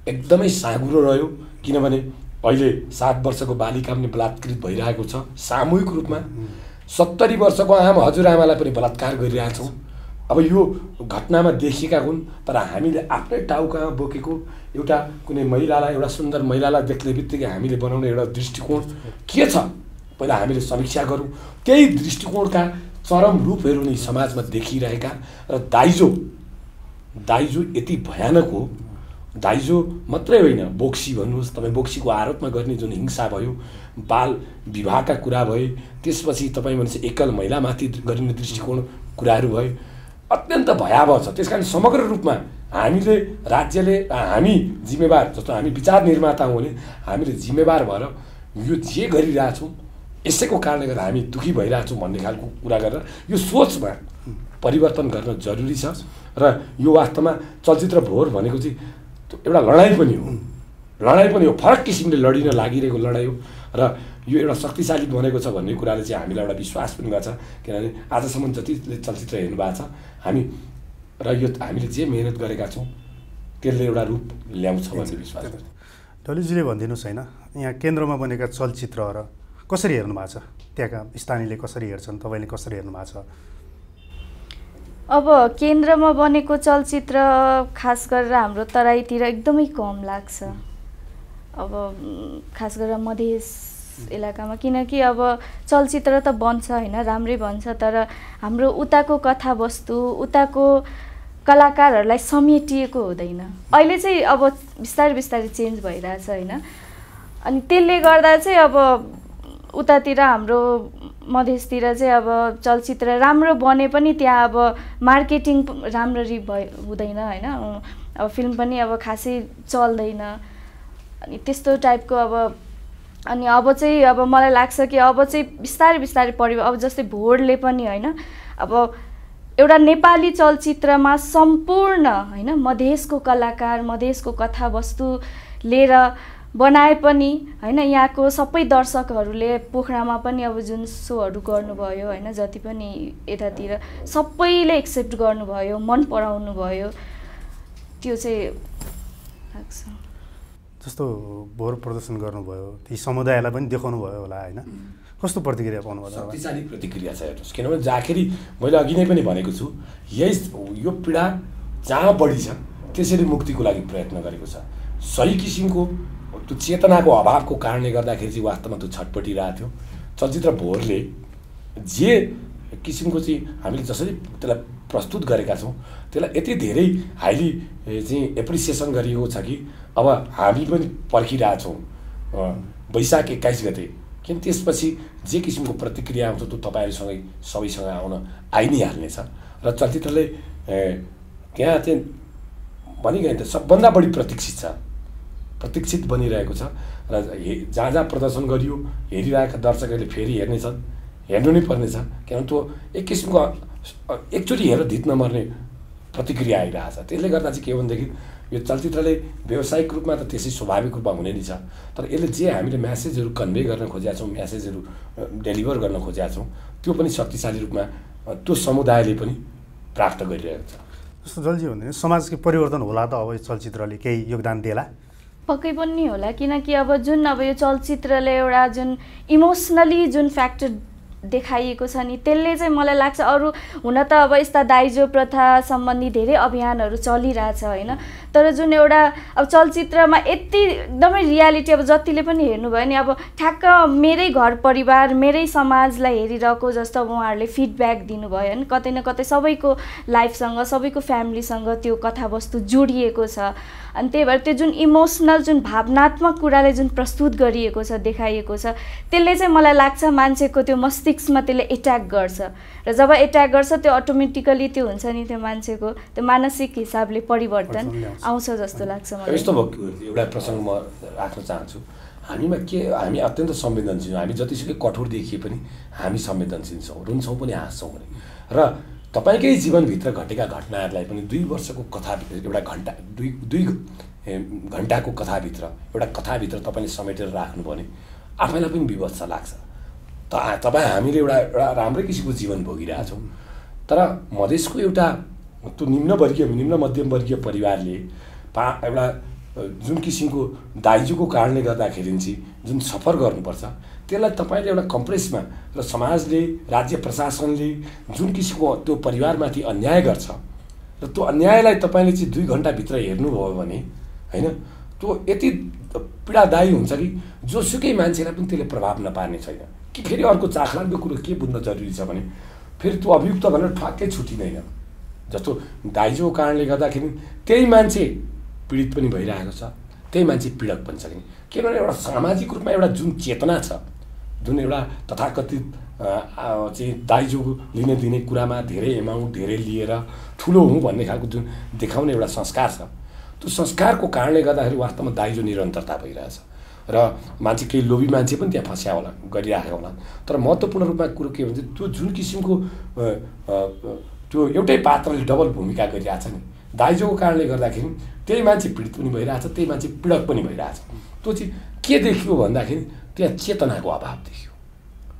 एकदमै साँगुरो रह्यो किनभने अहिले सात वर्षको बालिका पनि बलात्कृत भइरहेको छ सामूहिक रूपमा। सत्तरी वर्षको आमा हजुरआमालाई पनि बलात्कार गरिरहेछौँ। अब यो घटनामा देखिएका हुन् तर हामीले आफ्नै टाउकामा बोकेको एउटा कुनै महिलालाई एउटा सुन्दर महिलालाई देख्ने बित्तिकै हामीले बनाउने एउटा दृष्टिकोण के छ? पहिला हामीले समीक्षा गरौँ। त्यही दृष्टिकोणका चरम रूपहरू नै समाजमा देखिरहेका। र दाइजो दाइजो यति भयानक हो दाइजो मात्रै होइन बोक्सी भन्नुहोस् तपाईँ बोक्सीको आरोपमा गर्ने जुन हिंसा भयो बाल विवाहका कुरा भए त्यसपछि तपाईँ भनेपछि एकल महिलामाथि गरिने दृष्टिकोण कुराहरू भए अत्यन्त भयावह छ। त्यस कारण समग्र रूपमा हामीले राज्यले हामी जिम्मेवार जस्तो हामी विचार निर्माता हौँ भने हामीले जिम्मेवार भएर यो जे गरिरहेछौँ यसैको कारणले गर्दा हामी दुःखी भइरहेछौँ भन्ने खालको कुरा गरेर यो सोचमा परिवर्तन गर्न जरुरी छ। र यो वास्तवमा चलचित्र भोर भनेको चाहिँ एउटा लडाइँ पनि हो। लडाइँ पनि हो। फरक किसिमले लडिन लागिरहेको लडाइँ हो। र यो एउटा शक्तिशाली बनेको छ भन्ने कुराले चाहिँ हामीलाई एउटा विश्वास पनि भएको छ। किनभने आजसम्म जतिले चलचित्र हेर्नु भएको छ हामी र यो हामीले जे मिहिनेत गरेका छौँ त्यसले एउटा रूप ल्याउँछ भन्ने विश्वास डलिजीले भनिदिनुहोस् होइन यहाँ केन्द्रमा बनेका चलचित्रहरू कसरी हेर्नु भएको छ? त्यहाँका स्थानीयले कसरी हेर्छन्? तपाईँले कसरी हेर्नु भएको छ? अब केन्द्रमा बनेको चलचित्र खास गरेर हाम्रो तराईतिर एकदमै कम लाग्छ। अब खास गरेर मधेस इलाकामा किनकि अब चलचित्र त बन्छ होइन राम्रै बन्छ तर हाम्रो उताको कथावस्तु उताको कलाकारहरूलाई समेटिएको हुँदैन। अहिले चाहिँ अब बिस्तारै बिस्तारै चेन्ज भइरहेछ होइन। अनि त्यसले गर्दा चाहिँ अब उतातिर हाम्रो मधेसतिर चाहिँ अब चलचित्र राम्रो बने पनि त्यहाँ अब मार्केटिङ राम्ररी भइ हुँदैन होइन? अब फिल्म पनि अब खासै चल्दैन। अनि त्यस्तो टाइपको अब अनि अब चाहिँ अब मलाई लाग्छ कि अब चाहिँ बिस्तारै बिस्तारै पढ्यो अब जस्तै भोरले पनि होइन? अब एउटा नेपाली चलचित्रमा सम्पूर्ण होइन? मधेसको कलाकार मधेसको कथावस्तु लिएर बनाए पनि होइन यहाँको सबै दर्शकहरूले पोखरामा पनि अब जुन सोहरू गर्नुभयो होइन जति पनि यतातिर सबैले एक्सेप्ट गर्नुभयो मन पराउनु भयो त्यो चाहिँ लाग्छ। जस्तो भोर प्रदर्शन गर्नुभयो ती समुदायलाई पनि देखाउनु भयो होला होइन? कस्तो प्रतिक्रिया पाउनुभयो शक्तिशाली प्रतिक्रिया छ हेर्नुहोस् किनभने जाखेरि मैले अघि नै पनि भनेको छु यही यो पीडा जहाँ बढी छ त्यसरी मुक्तिको लागि प्रयत्न गरेको छ। सही किसिमको त्यो चेतनाको अभावको कारणले गर्दाखेरि चाहिँ वास्तवमा त्यो छटपटिरहेको थियो। चलचित्र भोरले जे किसिमको चाहिँ हामीले जसरी त्यसलाई प्रस्तुत गरेका छौँ त्यसलाई यति धेरै हाइली चाहिँ एप्रिसिएसन गरिएको छ कि अब हामी पनि पर्खिरहेछौँ वैशाख एक्काइस गते। किन त्यसपछि जे किसिमको प्रतिक्रिया आउँछ त्यो तपाईँहरूसँगै सबैसँग आउन आइ नै हाल्नेछ र चलचित्रले त्यहाँ चाहिँ भनिगयो त सबभन्दा बढी प्रतीक्षित छ। प्रतीक्षित बनिरहेको छ र हे जहाँ जहाँ प्रदर्शन गरियो हेरिरहेका दर्शकहरूले फेरि हेर्नेछन् हेर्नु नै पर्नेछ किनभने त्यो एक किसिमको एकचोटि हेरेर धित नमर्ने प्रतिक्रिया आइरहेछ। त्यसले गर्दा चाहिँ के हो भनेदेखि यो चलचित्रले व्यावसायिक रूपमा त त्यसै स्वाभाविक रूपमा हुने नै छ तर यसले जे हामीले म्यासेजहरू कन्भे गर्न खोजेका छौँ म्यासेजहरू डेलिभर गर्न खोजेका छौँ त्यो पनि शक्तिशाली रूपमा त्यो समुदायले पनि प्राप्त गरिरहेको छ। जस्तो जल्जी भने समाजको परिवर्तन होला त अब यो चलचित्रले केही योगदान दिएला पक्कै पनि होला किनकि अब जुन अब यो चलचित्रले एउटा जुन इमोसनली जुन फ्याक्टर देखाइएको छ नि त्यसले चाहिँ मलाई लाग्छ अरू हुन त अब यस्ता दाइजो प्रथा सम्बन्धी धेरै अभियानहरू चलिरहेछ होइन? तर जुन एउटा अब चलचित्रमा यति एकदमै रियालिटी अब जतिले पनि हेर्नुभयो नि अब ठ्याक्क मेरै घर परिवार मेरै समाजलाई हेरिरहेको जस्तो उहाँहरूले फिडब्याक दिनुभयो होइन कतै न कतै सबैको लाइफसँग सबैको फ्यामिलीसँग त्यो कथावस्तु जोडिएको छ। अनि त्यही भएर त्यो जुन इमोसनल जुन भावनात्मक कुराले जुन प्रस्तुत गरिएको छ देखाइएको छ त्यसले चाहिँ मलाई लाग्छ मान्छेको त्यो मस्तिष्कमा त्यसले एट्याक गर्छ। र जब एट्याक गर्छ त्यो अटोमेटिकली त्यो हुन्छ नि त्यो मान्छेको त्यो मानसिक हिसाबले परिवर्तन आउँछ जस्तो लाग्छ मलाई। यस्तो भयो एउटा प्रसङ्ग म राख्न चाहन्छु। हामीमा के हामी अत्यन्त संवेदनशील हामी जतिसुकै कठोर देखिए पनि हामी संवेदनशील छौँ रुन्छौँ पनि हाँस्छौँ पनि। र तपाईँकै जीवनभित्र घटेका घटनाहरूलाई पनि दुई वर्षको कथाभित्र एउटा घन्टा दुई दुई घन्टाको कथाभित्र एउटा कथाभित्र तपाईँले समेटेर राख्नु भने आफैलाई पनि विवत्स लाग्छ। त तपाईँ हामीले एउटा एउटा राम्रै किसिमको जीवन भोगिरहेछौँ। तर मधेसको एउटा त्यो निम्नवर्गीय निम्न मध्यमवर्गीय परिवारले पा एउटा जुन किसिमको दाइजोको कारणले गर्दाखेरि चाहिँ जुन सफर गर्नुपर्छ त्यसलाई तपाईँले एउटा कम्प्रेसमा र समाजले राज्य प्रशासनले जुन किसिमको त्यो परिवारमाथि अन्याय गर्छ र त्यो अन्यायलाई तपाईँले चाहिँ दुई घन्टाभित्र हेर्नुभयो भने होइन त्यो यति पीडादायी हुन्छ कि जोसुकै मान्छेलाई पनि त्यसले प्रभाव नपार्ने छैन। कि फेरि अर्को चाखलाग्दो कुरो के बुझ्न जरुरी छ भने फेरि त्यो अभियुक्त भनेर ठ्याक्कै छुटिँदैन। जस्तो दाइजोको कारणले गर्दाखेरि त्यही मान्छे पीडित पनि भइरहेको छ त्यही मान्छे पीडक पनि छ। किनभने एउटा सामाजिक रूपमा एउटा जुन चेतना छ जुन एउटा तथाकथित चाहिँ दाइजो लिने दिने कुरामा धेरै एमाउन्ट धेरै लिएर ठुलो हुँ भन्ने खालको जुन देखाउने एउटा संस्कार छ त्यो संस्कारको कारणले गर्दाखेरि वास्तवमा दाइजो निरन्तरता भइरहेछ। र मान्छे केही लोभी मान्छे पनि त्यहाँ फस्या होला गरिरहेको होला। तर महत्त्वपूर्ण रूपमा कुरो के भन्छ त्यो जुन किसिमको त्यो एउटै पात्रले डबल भूमिका गरिरहेछ नि दाइजोको कारणले गर्दाखेरि त्यही मान्छे पीडित पनि भइरहेछ त्यही मान्छे पीडक पनि भइरहेछ। त्यो चाहिँ के देखियो भन्दाखेरि त्यहाँ चेतनाको अभाव देखियो।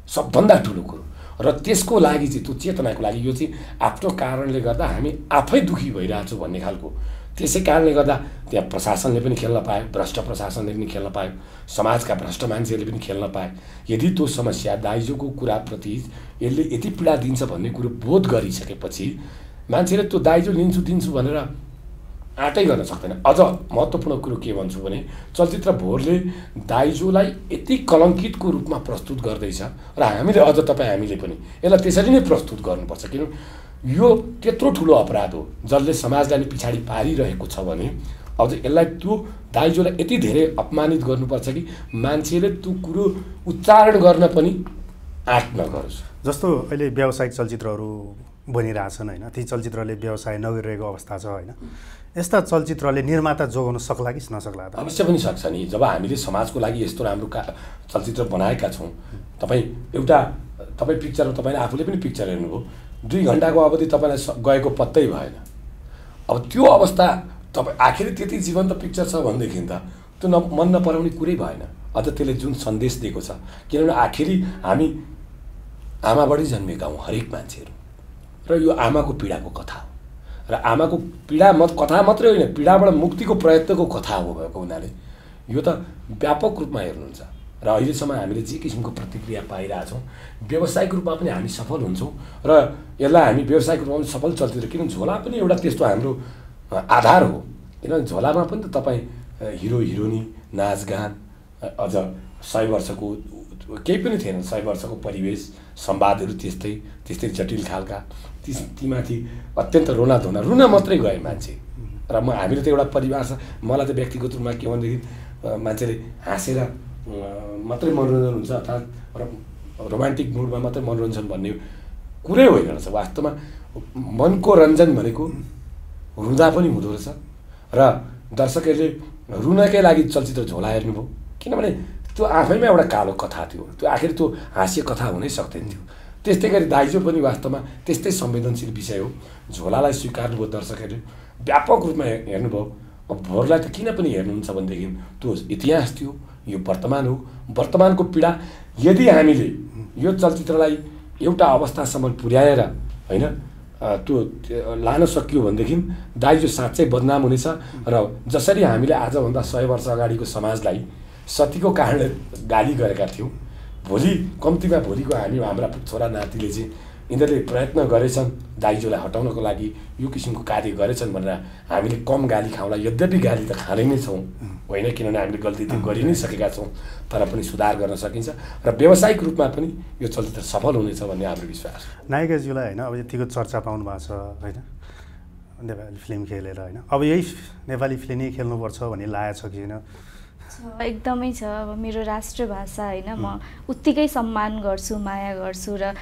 सबभन्दा ठुलो कुरो। र त्यसको लागि चाहिँ त्यो चेतनाको लागि यो चाहिँ आफ्नो कारणले गर्दा हामी आफै दुःखी भइरहेछौँ भन्ने खालको। त्यसै कारणले गर्दा त्यहाँ प्रशासनले पनि खेल्न पायो भ्रष्ट प्रशासनले पनि खेल्न पायो समाजका भ्रष्ट मान्छेहरूले पनि खेल्न पाए। यदि त्यो समस्या दाइजोको कुराप्रति यसले यति पीडा दिन्छ भन्ने कुरो बोध गरिसकेपछि मान्छेले त्यो दाइजो लिन्छु दिन्छु भनेर आँटै गर्न सक्दैन। अझ महत्त्वपूर्ण कुरो के भन्छु भने चलचित्र भोरले दाइजोलाई यति कलङ्कितको रूपमा प्रस्तुत गर्दैछ र हामीले अझ तपाईँ हामीले पनि यसलाई त्यसरी नै प्रस्तुत गर्नुपर्छ। किन? यो त्यत्रो ठुलो अपराध हो जसले समाजलाई नै पछाडि पारिरहेको छ भने अझ यसलाई त्यो दाइजोलाई यति धेरै अपमानित गर्नुपर्छ कि मान्छेले त्यो कुरो उच्चारण गर्न पनि आँट नगरोस्। जस्तो अहिले व्यावसायिक चलचित्रहरू बनिरहेछन् होइन। ती चलचित्रले व्यवसाय नगरिरहेको अवस्था छ होइन। यस्ता चलचित्रले निर्माता जोगाउन सक्ला कि नसक्ला त? अवश्य पनि सक्छ नि। जब हामीले समाजको लागि यस्तो राम्रो का चलचित्र बनाएका छौँ तपाईँ एउटा तपाईँ पिक्चर तपाईँले आफूले पनि पिक्चर हेर्नुभयो। दुई घन्टाको अवधि तपाईँलाई गएको पत्तै भएन। अब त्यो अवस्था तपाईँ आखिर त्यति जीवन्त पिक्चर छ भनेदेखि त त्यो न मन नपराउने कुरै भएन। अझ त्यसले जुन सन्देश दिएको छ किनभने आखिरी हामी आमाबाटै जन्मेका हौँ हरेक मान्छेहरू। र यो आमाको पीडाको कथा हो। र आमाको पीडा मत कथा मात्रै होइन पीडाबाट मुक्तिको प्रयत्नको कथा हो भएको हुनाले यो त व्यापक रूपमा हेर्नुहुन्छ। र अहिलेसम्म हामीले जे किसिमको प्रतिक्रिया पाइरहेछौँ व्यावसायिक रूपमा पनि हामी सफल हुन्छौँ र यसलाई हामी व्यावसायिक रूपमा पनि सफल चलचित्र किन झोला पनि एउटा त्यस्तो हाम्रो आधार हो। किनभने झोलामा पनि त तपाईँ हिरो हिरोनी नाचगान अझ सय वर्षको केही पनि थिएन। सय वर्षको परिवेश संवादहरू त्यस्तै त्यस्तै जटिल खालका। ती तीमाथि अत्यन्त रोना धोना रुन मात्रै गए मान्छे। र म हामीले त एउटा परिवार छ। मलाई त व्यक्तिगत रूपमा के भनेदेखि मान्छेले हाँसेर मात्रै मनोरञ्जन हुन्छ अर्थात् रोमान्टिक मुडमा मात्रै मनोरञ्जन भन्ने कुरै होइन रहेछ। वास्तवमा मनको रञ्जन भनेको रुँदा पनि हुँदो रहेछ। र दर्शकहरूले रुनकै लागि चलचित्र झोला हेर्नुभयो। किनभने त्यो आफैमा एउटा कालो कथा थियो। त्यो आखिर त्यो हाँस्य कथा हुनै सक्दैन थियो त्यस्तै गरी दाइजो पनि वास्तवमा त्यस्तै संवेदनशील विषय हो। झोलालाई स्वीकार्नुभयो दर्शकहरूले। व्यापक रूपमा हेर्नुभयो। अब भोरलाई त किन पनि हेर्नुहुन्छ भनेदेखि त्यो इतिहास थियो यो वर्तमान हो। वर्तमानको पीडा यदि हामीले यो चलचित्रलाई एउटा अवस्थासम्म पुर्याएर होइन त्यो लान सकियो भनेदेखि दाइजो साँच्चै बदनाम हुनेछ र जसरी हामीले आजभन्दा सय वर्ष अगाडिको समाजलाई सतीको कारणले गाली गरेका थियौँ। भोलि कम्तीमा भोलिको हामी हाम्रा छोरा नातिले चाहिँ यिनीहरूले प्रयत्न गरेछन् दाइजोलाई हटाउनको लागि यो किसिमको कार्य गरेछन् भनेर हामीले कम गाली खाउँला। यद्यपि गाली त खाँदै नै छौँ। होइन किनभने हामीले गल्ती त गरि नै सकेका छौँ तर पनि सुधार गर्न सकिन्छ र व्यावसायिक रूपमा पनि यो चलचित्र सफल हुनेछ भन्ने हाम्रो विश्वास नायिकाज्यूलाई होइन अब यतिको चर्चा पाउनु भएको छ होइन? नेपाली फिल्म खेलेर होइन? अब यही नेपाली फिल्म नै खेल्नुपर्छ भन्ने लागेको छ कि होइन? एकदमै छ। अब मेरो राष्ट्रभाषा होइन म उत्तिकै सम्मान गर्छु माया गर्छु र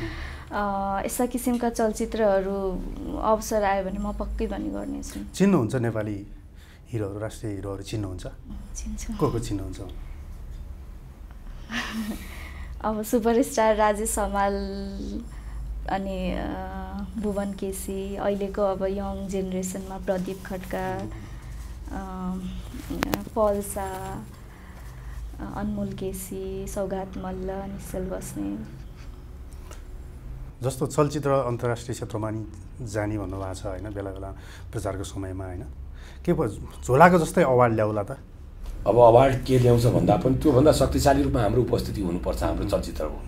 यस्ता किसिमका चलचित्रहरू अवसर आयो भने म पक्कै पनि गर्नेछु। चिन्नुहुन्छ नेपाली हिरोहरू राष्ट्रिय हिरोहरू चिन्नुहुन्छ? चिन्छु। को को चिन्नुहुन्छ? अब सुपरस्टार राजेश हमाल अनि भुवन केसी अहिलेको अब यङ जेनेरेसनमा प्रदीप खड्का पल्सा अनमोल केसी सौगात मल्ल निश्चल बस्ने। जस्तो चलचित्र अन्तर्राष्ट्रिय क्षेत्रमा नि जाने भन्नुभएको छ होइन बेला बेला प्रचारको समयमा होइन। के पो झोलाको जस्तै अवार्ड ल्याउला त? अब अवार्ड के ल्याउँछ भन्दा पनि त्योभन्दा शक्तिशाली रूपमा हाम्रो उपस्थिति हुनुपर्छ हाम्रो चलचित्रको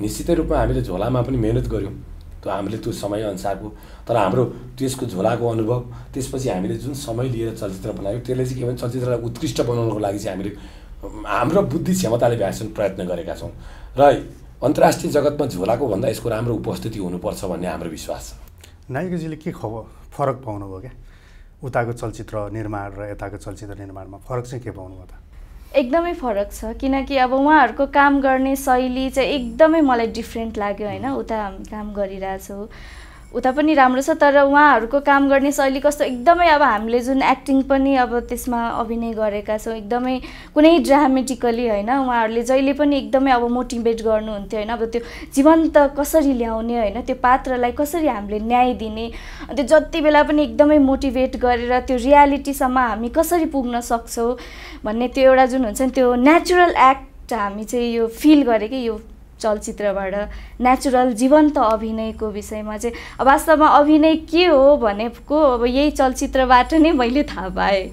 निश्चितै रूपमा हामीले झोलामा पनि मिहिनेत गऱ्यौँ। त्यो हामीले त्यो समयअनुसारको तर हाम्रो त्यसको झोलाको अनुभव त्यसपछि हामीले जुन समय लिएर चलचित्र बनायौँ त्यसले चाहिँ के भन्छ चलचित्रलाई उत्कृष्ट बनाउनको लागि चाहिँ हामीले हाम्रो बुद्धि क्षमताले भ्यासन प्रयत्न गरेका छौँ। र अन्तर्राष्ट्रिय जगतमा झोलाको भन्दा यसको राम्रो उपस्थिति हुनुपर्छ भन्ने हाम्रो विश्वास छ। नायिकाजीले के खबर फरक पाउनुभयो क्या? उताको चलचित्र निर्माण र यताको चलचित्र निर्माणमा फरक चाहिँ के पाउनुभयो त? एकदमै फरक छ किनकि अब उहाँहरूको काम गर्ने शैली चाहिँ एकदमै मलाई डिफ्रेन्ट लाग्यो होइन? उता काम गरिरहेछौँ। उता पनि राम्रो छ तर उहाँहरूको काम गर्ने शैली कस्तो? एकदमै अब हामीले जुन एक्टिङ पनि अब त्यसमा अभिनय गरेका छौँ एकदमै कुनै ड्रामेटिकली होइन उहाँहरूले जहिले पनि एकदमै अब मोटिभेट गर्नुहुन्थ्यो होइन। अब त्यो जीवन्त कसरी ल्याउने होइन त्यो पात्रलाई कसरी हामीले न्याय दिने त्यो जति बेला पनि एकदमै मोटिभेट गरेर त्यो रियालिटीसम्म हामी कसरी पुग्न सक्छौँ भन्ने त्यो एउटा जुन हुन्छ नि त्यो नेचुरल एक्ट हामी चाहिँ यो फिल गरेँ कि यो चलचित्रबाट। नेचुरल जीवन्त अभिनयको विषयमा चाहिँ वास्तवमा अभिनय के हो भनेको अब यही चलचित्रबाट नै मैले थाहा पाएँ।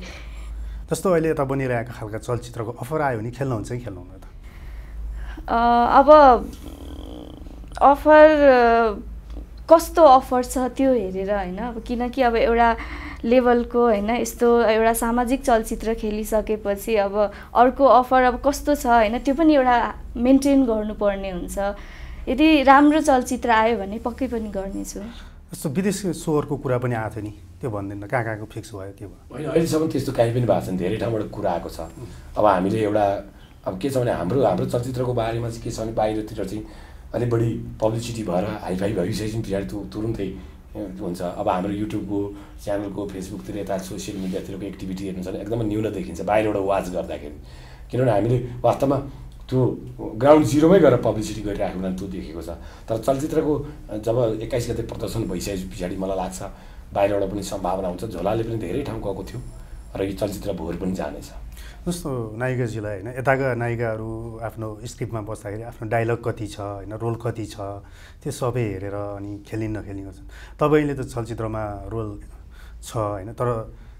जस्तो अहिले यता बनिरहेको खालका चलचित्रको अफर आयो भने खेल्नुहुन्छ कि खेल्नुहुन्न त अब अफर कस्तो अफर छ त्यो हेरेर होइन अब किनकि अब एउटा लेभलको होइन यस्तो एउटा सामाजिक चलचित्र खेलिसकेपछि अब अर्को अफर अब कस्तो छ होइन त्यो पनि एउटा मेन्टेन गर्नुपर्ने हुन्छ। यदि राम्रो चलचित्र आयो भने पक्कै पनि गर्नेछु। जस्तो विदेशी सोहरूको कुरा पनि आएको थियो नि त्यो भनिदिनु कहाँ कहाँको फिक्स भयो के भयो होइन अहिलेसम्म त्यस्तो काहीँ पनि भएको छैन धेरै ठाउँबाट कुरा आएको छ। अब हामीले एउटा अब के छ भने हाम्रो हाम्रो चलचित्रको बारेमा चाहिँ के छ भने बाहिरतिर चाहिँ अलिक बढी पब्लिसिटी भएर हाइफाई भइसकेपछि पछाडि त्यो तुरुन्तै हुन्छ अब हाम्रो युट्युबको च्यानलको फेसबुकतिर यता सोसियल मिडियातिरको एक्टिभिटी हेर्नु छ एकदमै न्यून देखिन्छ बाहिरबाट वाच गर्दाखेरि। किनभने हामीले वास्तवमा त्यो ग्राउन्ड जिरोमै गएर पब्लिसिटी गरिरहेको हुनाले त्यो देखेको छ। तर चलचित्रको जब एक्काइस गते प्रदर्शन भइसकेपछि पछाडि मलाई लाग्छ बाहिरबाट पनि सम्भावना हुन्छ। झोलाले पनि धेरै ठाउँ गएको थियो र यो चलचित्र भोर पनि जानेछ। जस्तो नायिकाजीलाई होइन यताका नायिकाहरू आफ्नो स्क्रिप्टमा बस्दाखेरि आफ्नो डाइलग कति छ होइन रोल कति छ त्यो सबै हेरेर अनि खेलिन् नखेलिन् गर्छन्। तपाईँले त चलचित्रमा रोल छ होइन तर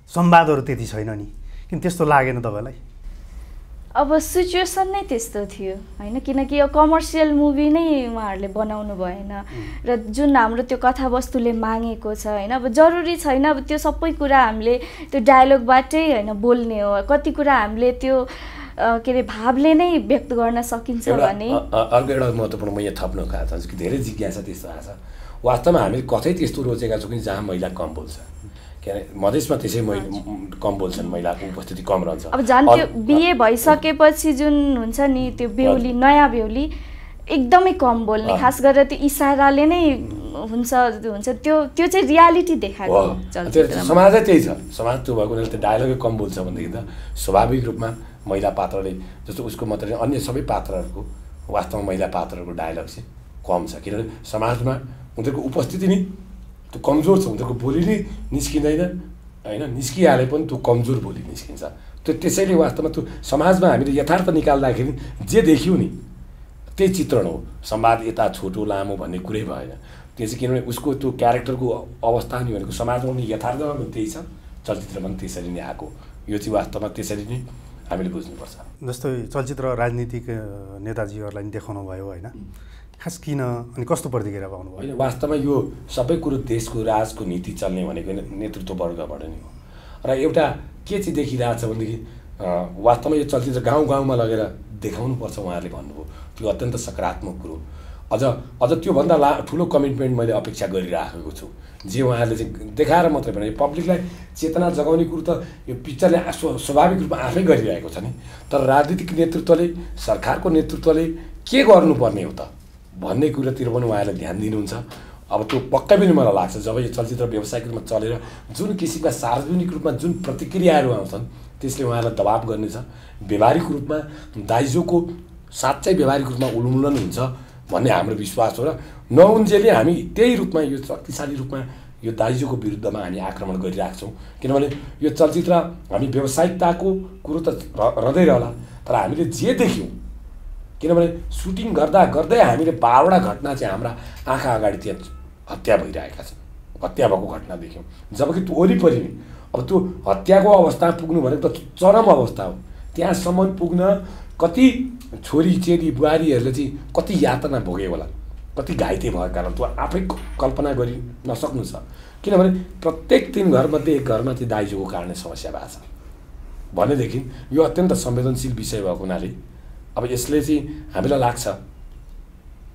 संवादहरू त्यति छैन नि। किन त्यस्तो लागेन तपाईँलाई? अब सिचुएसन नै त्यस्तो थियो होइन? किनकि यो कमर्सियल मुभी नै उहाँहरूले बनाउनु भएन। र जुन हाम्रो त्यो कथावस्तुले मागेको छ होइन? अब जरुरी छैन अब त्यो सबै कुरा हामीले त्यो डायलगबाटै होइन बोल्ने हो। कति कुरा हामीले त्यो के अरे भावले नै व्यक्त गर्न सकिन्छ भने। अर्को एउटा महत्त्वपूर्ण म यहाँ थप्न चाहन्छु कि धेरै जिज्ञासा त्यस्तो आएको छ। वास्तवमा हामीले कतै त्यस्तो रोजेका छौँ कि जहाँ महिला कम बोल्छ। मधेसमा त्यसै कम बोल्छन् महिलाको उपस्थिति कम रहन्छ। अब झन् त्यो बिए भइसकेपछि जुन हुन्छ नि त्यो बेहुली नयाँ बेहुली एकदमै कम बोल्ने खास गरेर त्यो इसाराले नै हुन्छ हुन्छ त्यो त्यो चाहिँ रियालिटी देखाएको समाजै त्यही छ। समाज त्यो भएको हुनाले त्यो डायलगै कम बोल्छ भनेदेखि त स्वाभाविक रूपमा महिला पात्रले जस्तो उसको मात्रै अन्य सबै पात्रहरूको वास्तवमा महिला पात्रहरूको डायलग चाहिँ कम छ। किनभने समाजमा उनीहरूको उपस्थिति नै त्यो कमजोर छ उनीहरूको बोली नै निस्किँदैन। होइन? निस्किहाले पनि त्यो कमजोर बोली निस्किन्छ। त्यो त्यसैले वास्तवमा त्यो समाजमा हामीले यथार्थ निकाल्दाखेरि जे देख्यौँ नि त्यही चित्रण हो। संवाद यता छोटो लामो भन्ने कुरै भएन। त्यो चाहिँ किनभने उसको त्यो क्यारेक्टरको अवस्था नि भनेको समाजमा पनि यथार्थमा पनि त्यही छ। चलचित्रमा पनि त्यसरी नै आएको यो चाहिँ वास्तवमा त्यसरी नै हामीले बुझ्नुपर्छ। जस्तै चलचित्र राजनीतिक नेताजीहरूलाई देखाउनु भयो होइन? खास किन अनि कस्तो प्रतिक्रिया पाउनु भयो? होइन वास्तवमा यो सबै कुरो देशको राजको नीति चल्ने भनेको नै नेतृत्व वर्गबाट नै हो। र एउटा के चाहिँ देखिरहेछ भनेदेखि वास्तवमा यो चलचित्र गाउँ गाउँमा लगेर देखाउनुपर्छ उहाँहरूले भन्नुभयो। त्यो अत्यन्त सकारात्मक कुरो। अझ अझ त्योभन्दा ला ठुलो कमिटमेन्ट मैले अपेक्षा गरिराखेको छु। जे उहाँहरूले चाहिँ देखाएर मात्रै भने पब्लिकलाई चेतना जगाउने कुरो त यो पिक्चरले स्वाभाविक रूपमा आफै गरिरहेको छ नि। तर राजनीतिक नेतृत्वले सरकारको नेतृत्वले के गर्नुपर्ने हो त? भन्ने कुरातिर पनि उहाँहरूले ध्यान दिनुहुन्छ। अब त्यो पक्कै पनि मलाई लाग्छ जब यो चलचित्र व्यावसायिक रूपमा चलेर जुन किसिमका सार्वजनिक रूपमा जुन प्रतिक्रियाहरू आउँछन् त्यसले उहाँलाई दबाब गर्नेछ। व्यवहारिक रूपमा दाइजोको साँच्चै व्यवहारिक रूपमा उन्मूलन हुन्छ भन्ने हाम्रो विश्वास हो र नहुन्जेली हामी त्यही रूपमा यो शक्तिशाली रूपमा यो दाइजोको विरुद्धमा हामी आक्रमण गरिरहेको किनभने यो चलचित्र हामी व्यावसायिकताको कुरो त रहँदै रहला तर हामीले जे देख्यौँ किनभने सुटिङ गर्दा गर्दै हामीले बाह्रवटा घटना चाहिँ हाम्रा आँखा अगाडि त्यहाँ हत्या भइरहेका छन्। हत्या भएको घटना देख्यौँ। जबकि त्यो वरिपरि अब त्यो हत्याको अवस्था पुग्नु भनेको त चरम अवस्था हो। त्यहाँसम्म पुग्न कति छोरी चेली बुहारीहरूले चाहिँ कति यातना भोगे होला। कति घाइते भएका होला। त्यो आफै कल्पना गरि नसक्नु छ। किनभने प्रत्येक तिन घरमध्ये एक घरमा चाहिँ दाइजोको कारणले समस्या भएको छ। भनेदेखि यो अत्यन्त संवेदनशील विषय भएको हुनाले अब यसले चाहिँ हामीलाई लाग्छ।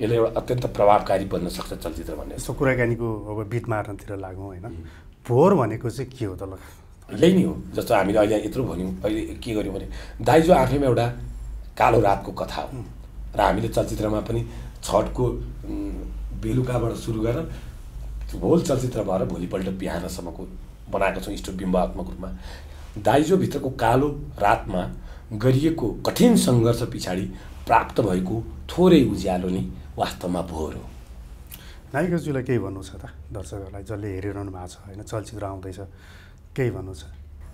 यसले एउटा अत्यन्त प्रभावकारी बन्न सक्छ चलचित्र भन्ने। यस्तो कुराकानीको अब बिट मार्नतिर लागौँ होइन। फोहोर भनेको चाहिँ के हो त ल? यही नै हो जस्तो हामीले अहिले यत्रो भन्यौँ अहिले के गर्यौँ भने दाइजो आफैमा एउटा कालो रातको कथा हो। र हामीले चलचित्रमा पनि छठको बेलुकाबाट सुरु गरेर होल चलचित्र भएर भोलिपल्ट बिहानसम्मको बनाएको छौँ इष्टबिम्बात्मक रूपमा। दाइजोभित्रको कालो रातमा गरिएको कठिन सङ्घर्ष पछाडि प्राप्त भएको थोरै उज्यालो नै वास्तवमा भोर हो। नायिकाज्यूलाई केही भन्नु छ त? दर्शकहरूलाई जसले हेरिरहनु भएको छ होइन? चलचित्र आउँदैछ केही भन्नु छ?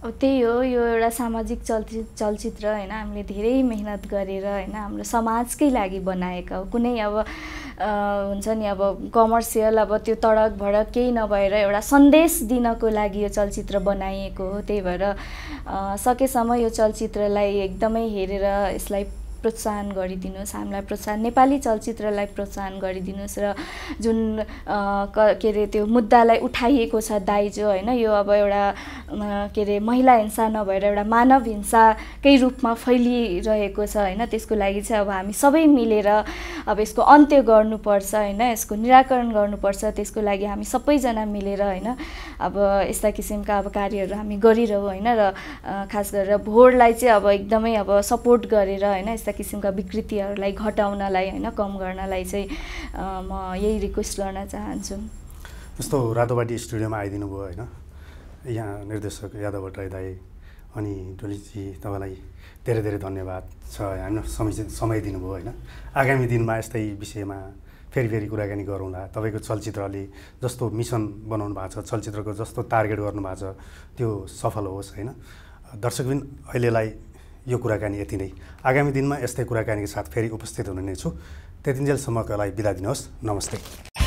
अब त्यही हो यो एउटा सामाजिक चलचि चलचित्र होइन हामीले धेरै मेहनत गरेर होइन हाम्रो समाजकै लागि बनाएका हो। कुनै अब हुन्छ नि अब कमर्सियल अब त्यो तडक भडक केही नभएर एउटा सन्देश दिनको लागि यो चलचित्र बनाइएको हो। त्यही भएर सकेसम्म यो चलचित्रलाई एकदमै हेरेर यसलाई प्रोत्साहन गरिदिनुहोस् हामीलाई प्रोत्साहन नेपाली चलचित्रलाई प्रोत्साहन गरिदिनुहोस् र जुन क- अरे त्यो मुद्दालाई उठाइएको छ दाइजो होइन यो अब एउटा के अरे महिला हिंसा नभएर एउटा मानव हिंसाकै रूपमा फैलिरहेको छ होइन त्यसको लागि चाहिँ अब हामी सबै मिलेर अब यसको अन्त्य गर्नुपर्छ होइन यसको निराकरण गर्नुपर्छ त्यसको लागि हामी सबैजना मिलेर होइन अब यस्ता किसिमका अब कार्यहरू हामी गरिरहँ होइन र खास गरेर भोरलाई चाहिँ अब एकदमै अब सपोर्ट गरेर होइन यस्ता किसिमका विकृतिहरूलाई घटाउनलाई होइन कम गर्नलाई चाहिँ म यही रिक्वेस्ट गर्न चाहन्छु। जस्तो रातोबाटी स्टुडियोमा आइदिनु भयो होइन? यहाँ निर्देशक यादव भट्टराई दाई अनि डोलीजी तपाईँलाई धेरै धेरै धन्यवाद छ होइन? समय समय दिनुभयो होइन? आगामी दिनमा यस्तै विषयमा फेरि फेरि कुराकानी गरौँला। तपाईँको चलचित्रले जस्तो मिसन बनाउनु भएको छ चलचित्रको जस्तो टार्गेट गर्नुभएको छ त्यो सफल होस् होइन? दर्शकबिन अहिलेलाई यो कुराकानी यति नै। आगामी दिनमा यस्तै कुराकानीको साथ फेरि उपस्थित हुने नै छु। त्यतिन्जेलसम्मको लागि बिदा दिनुहोस्। नमस्ते।